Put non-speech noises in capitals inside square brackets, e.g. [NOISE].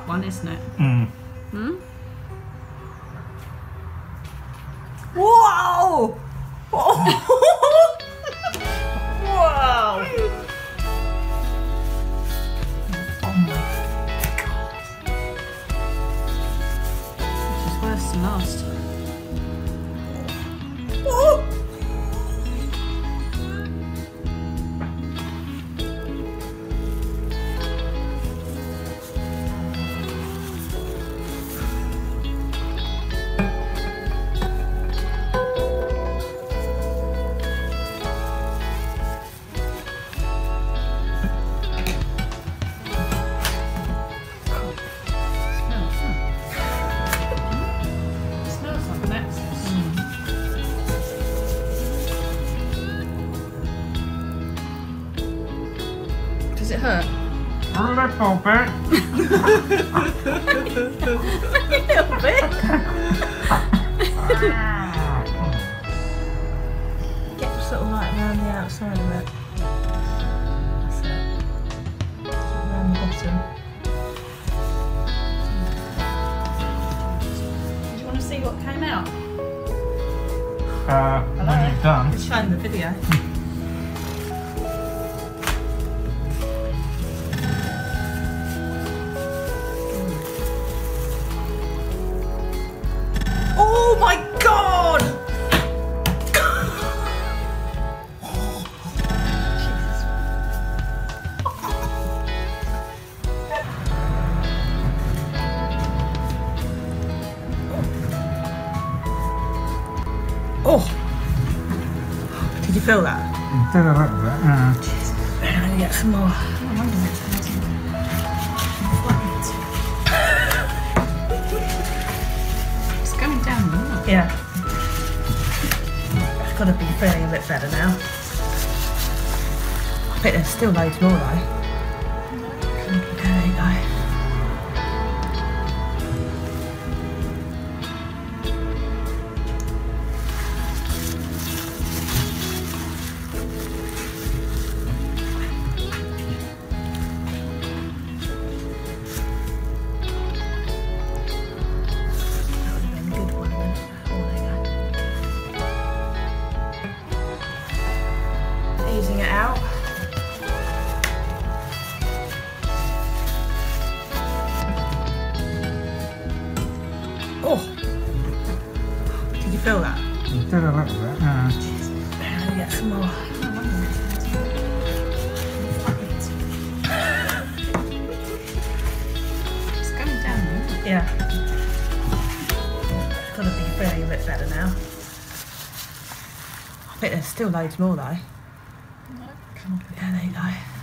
sharp one, isn't it? Mm. Hmm? Whoa! [LAUGHS] Whoa! Oh my Which is worse than last Does it hurt? A little bit. A little bit. Get sort of like around the outside of it. That's it. Around the bottom. Do you want to see what came out? Uh, when you're done. It's showing the video. [LAUGHS] Did you feel that? You did a little bit. Uh, I'm gonna get some more. It's going down more. Yeah. I've got to be feeling a bit better now. I bet there's still loads more though. Oh! Did you feel that? you did a little bit. I'm gonna get some more. It's going down more. Yeah. I've got to be feeling a bit better now. I bet there's still loads more though. Yeah, there you go.